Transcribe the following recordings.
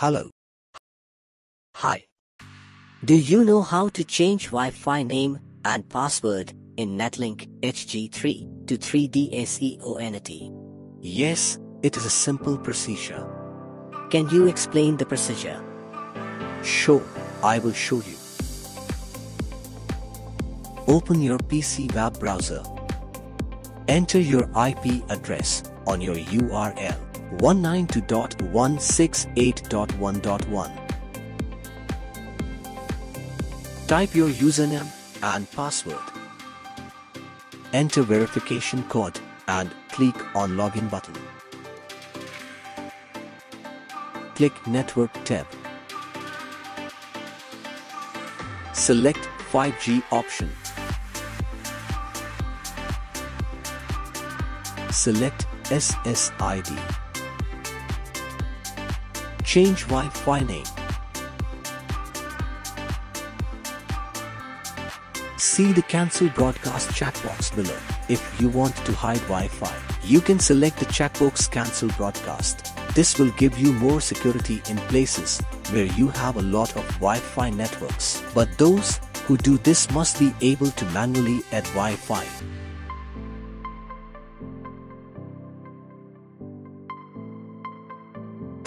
Hello. Hi. Do you know how to change Wi-Fi name and password in Netlink HG3 to 3DACONT? Yes, it is a simple procedure. Can you explain the procedure? Sure, I will show you. Open your PC web browser. Enter your IP address on your URL 192.168.1.1. Type your username and password. Enter verification code and click on login button. Click network tab. Select 5G option. Select SSID. Change Wi-Fi name. See the cancel broadcast checkbox below. If you want to hide Wi-Fi, you can select the checkbox cancel broadcast. This will give you more security in places where you have a lot of Wi-Fi networks. But those who do this must be able to manually add Wi-Fi.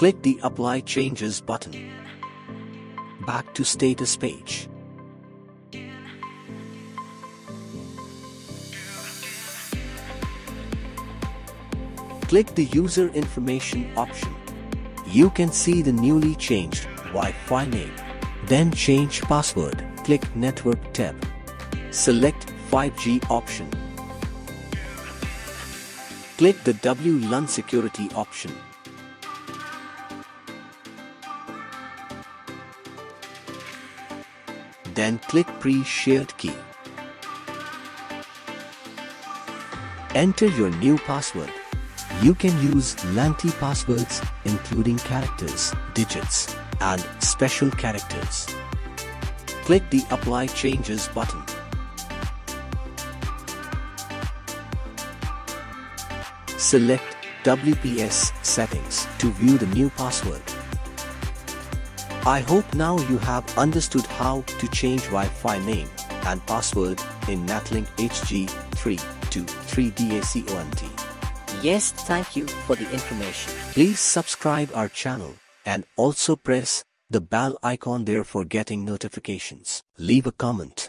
Click the Apply Changes button. Back to status page. Click the User Information option. You can see the newly changed Wi-Fi name. Then change password. Click Network tab. Select 5G option. Click the WLAN Security option. Then click Pre-Shared Key. Enter your new password. You can use lengthy passwords including characters, digits, and special characters. Click the Apply Changes button. Select WPS settings to view the new password. I hope now you have understood how to change Wi-Fi name and password in Netlink HG3 to 3DACONT. Yes, thank you for the information. Please subscribe our channel and also press the bell icon there for getting notifications. Leave a comment.